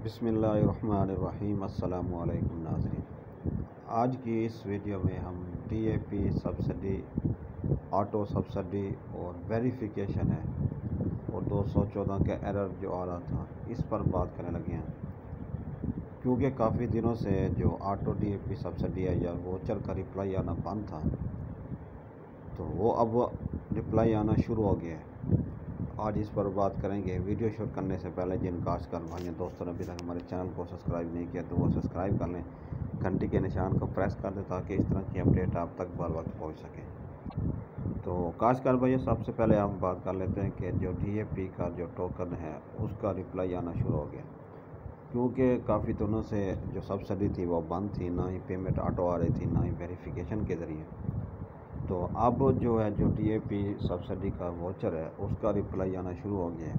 बिसमीम अल्लाम नाजरीन। आज की इस वीडियो में हम टीएपी सब्सिडी, ऑटो सब्सिडी और वेरिफिकेशन है और 214 का एरर जो आ रहा था, इस पर बात करने लगे हैं। क्योंकि काफ़ी दिनों से जो ऑटो टीएपी सब्सिडी है या वोचर का रिप्लाई आना बंद था तो वो अब रिप्लाई आना शुरू हो गया है। आज इस पर बात करेंगे वीडियो शूट करने से पहले जिन काशकार भाइयों दोस्तों ने अभी तक हमारे चैनल को सब्सक्राइब नहीं किया तो वो सब्सक्राइब कर लें, घंटी के निशान को प्रेस कर दें ताकि इस तरह की अपडेट आप तक बर वक्त पहुँच सके। तो काशकार भाइयों सबसे पहले हम बात कर लेते हैं कि जो डी का जो टोकन है, उसका रिप्लाई आना शुरू हो गया। क्योंकि काफ़ी दिनों से जो सब्सिडी थी वो बंद थी, ना ही पेमेंट ऑटो आ रही थी, ना ही वेरिफिकेशन के ज़रिए। तो अब जो है, जो टीएपी सब्सिडी का वोचर है, उसका रिप्लाई आना शुरू हो गया है।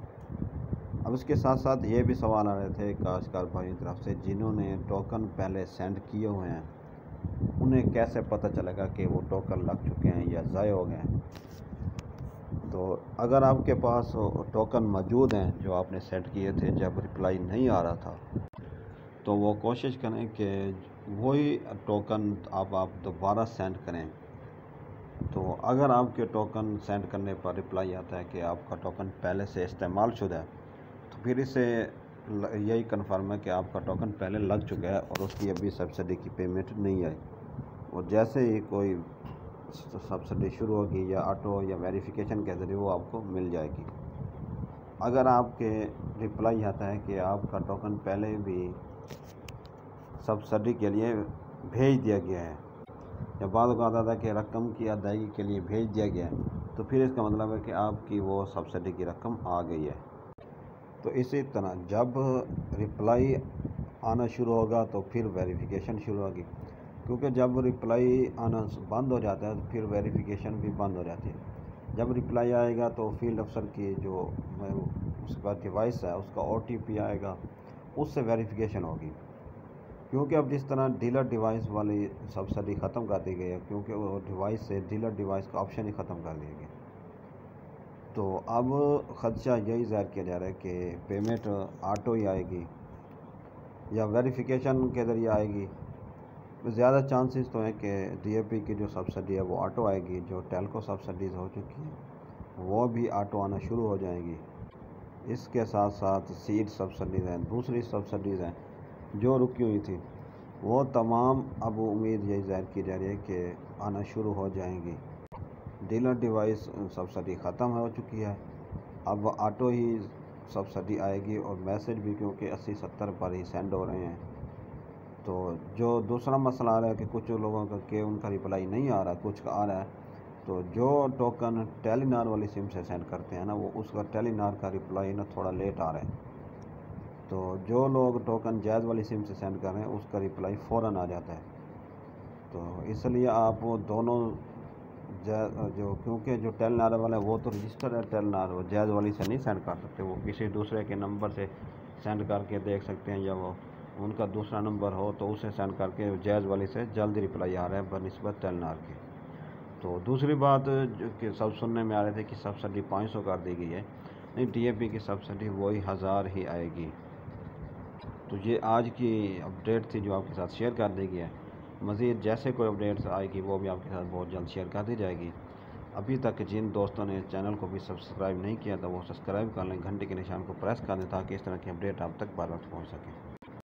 अब इसके साथ साथ ये भी सवाल आ रहे थे काशकार भाइयों की तरफ़ से जिन्होंने टोकन पहले सेंड किए हुए हैं, उन्हें कैसे पता चलेगा कि वो टोकन लग चुके हैं या ज़ाय हो गए हैं? तो अगर आपके पास टोकन मौजूद हैं, जो आपने सेंड किए थे, जब रिप्लाई नहीं आ रहा था तो वो कोशिश करें कि वही टोकन आप आप दोबारा सेंड करें। तो अगर आपके टोकन सेंड करने पर रिप्लाई आता है कि आपका टोकन पहले से इस्तेमाल शुदा है तो फिर इसे यही कन्फर्म है कि आपका टोकन पहले लग चुका है और उसकी अभी सब्सिडी की पेमेंट नहीं आई। और जैसे ही कोई सब्सिडी शुरू होगी या ऑटो या वेरिफिकेशन के ज़रिए वो आपको मिल जाएगी। अगर आपके रिप्लाई आता है कि आपका टोकन पहले भी सब्सिडी के लिए भेज दिया गया है या बाद को आता कि रकम की अदायगी के लिए भेज दिया गया है तो फिर इसका मतलब है कि आपकी वो सब्सिडी की रकम आ गई है। तो इसी तरह जब रिप्लाई आना शुरू होगा तो फिर वेरिफिकेशन शुरू होगी। क्योंकि जब रिप्लाई आना बंद हो जाता है तो फिर वेरिफिकेशन भी बंद हो जाती है। जब रिप्लाई आएगा तो फ़ील्ड अफसर की जो, उसके बाद डिवाइस है, उसका ओटीपी आएगा, उससे वेरिफिकेशन होगी। क्योंकि अब जिस तरह डीलर डिवाइस वाली सब्सिडी ख़त्म कर दी गई है, क्योंकि वो डिवाइस से डीलर डिवाइस का ऑप्शन ही ख़त्म कर दिया गया तो अब ख़दशा यही ज़ाहिर किया जा रहा है कि पेमेंट ऑटो ही आएगी, या वेरिफिकेशन के ज़रिए आएगी। ज़्यादा चांसेस तो हैं कि डीएपी की जो सब्सिडी है वो ऑटो आएगी, जो टेलको सब्सिडीज़ हो चुकी हैं, वो भी ऑटो आना शुरू हो जाएँगी। इसके साथ साथ सीड सब्सिडीज़ हैं, दूसरी सब्सिडीज़ हैं जो रुकी हुई थी, वो तमाम अब उम्मीद यही ज़ाहिर की जा रही है कि आना शुरू हो जाएँगी। डीलर डिवाइस सब्सिडी ख़त्म हो चुकी है। अब ऑटो ही सब्सिडी आएगी और मैसेज भी क्योंकि अस्सी सत्तर पर ही सेंड हो रहे हैं। तो जो दूसरा मसला आ रहा है कि कुछ लोगों का के उनका रिप्लाई नहीं आ रहा, कुछ का आ रहा है तो जो टोकन टेलीनार वाली सिम से सेंड करते हैं ना, वो उसका टेलीनार का रिप्लाई ना थोड़ा लेट आ रहा है। तो जो लोग टोकन जैज़ वाली सिम से सेंड कर रहे हैं, उसका रिप्लाई फ़ौर आ जाता है। तो इसलिए आप वो दोनों जो क्योंकि जो टेल नार वाला वो तो रजिस्टर है टेल नार वो जैज़ वाली से नहीं सेंड कर सकते। वो किसी दूसरे के नंबर से सेंड करके देख सकते हैं या वो उनका दूसरा नंबर हो तो उसे सेंड करके जैज़ वाली से जल्द रिप्लाई आ रहा है बनस्बत टेल नार के। तो दूसरी बात कि सब सुनने में आ रहे थे कि सब्सिडी पाँच सौ कर दी गई है। नहीं डी की सब्सिडी वही हज़ार ही आएगी। तो ये आज की अपडेट थी जो आपके साथ शेयर कर दी गई है। मज़ीद जैसे कोई अपडेट्स आएगी, वो भी आपके साथ बहुत जल्द शेयर कर दी जाएगी। अभी तक जिन दोस्तों ने चैनल को भी सब्सक्राइब नहीं किया था वो सब्सक्राइब कर लें, घंटे के निशान को प्रेस कर दें ताकि इस तरह की अपडेट आप तक बार बार पहुँच सकें।